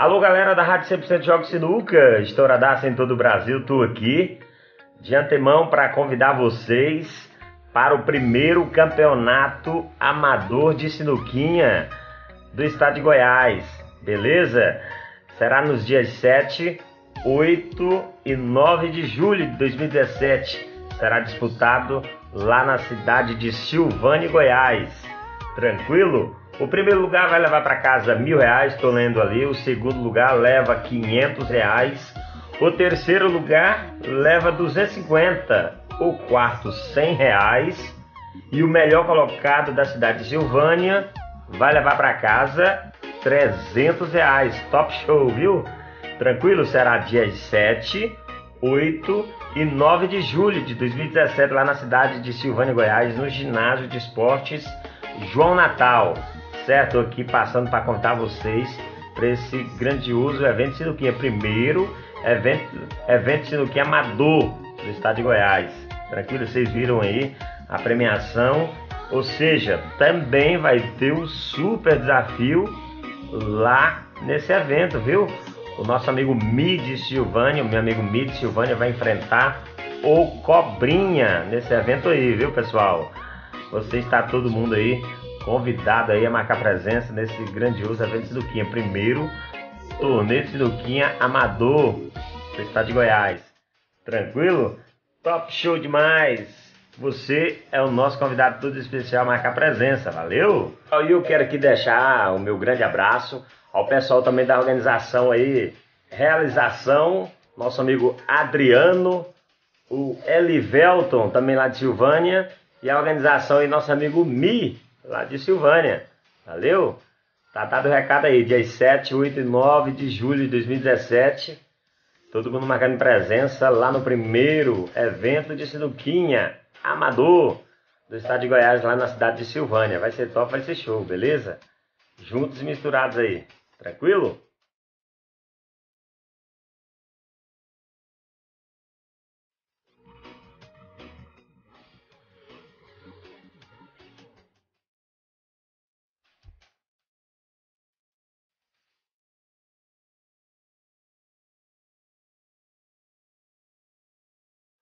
Alô, galera da Rádio 100% Jogos Sinuca, estouradaça em todo o Brasil, tô aqui de antemão para convidar vocês para o primeiro campeonato amador de sinuquinha do estado de Goiás, beleza? Será nos dias 7, 8 e 9 de julho de 2017. Será disputado lá na cidade de Silvânia, Goiás. Tranquilo? O primeiro lugar vai levar para casa mil reais, estou lendo ali. O segundo lugar leva 500 reais. O terceiro lugar leva 250. O quarto 100 reais. E o melhor colocado da cidade de Silvânia vai levar para casa 300 reais. Top show, viu? Tranquilo? Será dias 7, 8 e 9 de julho de 2017 lá na cidade de Silvânia, Goiás, no ginásio de esportes João Natal certo? Aqui passando para contar vocês para esse grandioso evento de sinuquinha. Primeiro evento, evento de sinuquinha amador do estado de Goiás. Tranquilo? Vocês viram aí a premiação. Ou seja, também vai ter um super desafio lá nesse evento, viu? O nosso amigo Mid Silvânia, meu amigo Mid Silvânia vai enfrentar o Cobrinha nesse evento aí, viu, pessoal? Você está todo mundo aí convidado aí a marcar presença nesse grandioso evento de Sinuquinha. Primeiro torneio de Sinuquinha amador do estado de Goiás. Tranquilo? Top show demais! Você é o nosso convidado todo especial a marcar presença, valeu? E eu quero aqui deixar o meu grande abraço ao pessoal também da organização aí, realização, nosso amigo Adriano, o Elivelton, também lá de Silvânia, e a organização aí, nosso amigo Mi, lá de Silvânia. Valeu? Tá dado o recado aí, dias 7, 8 e 9 de julho de 2017. Todo mundo marcando presença lá no primeiro evento de sinuquinha amador do estado de Goiás, lá na cidade de Silvânia. Vai ser top, vai ser show, beleza? Juntos e misturados aí. Tranquilo?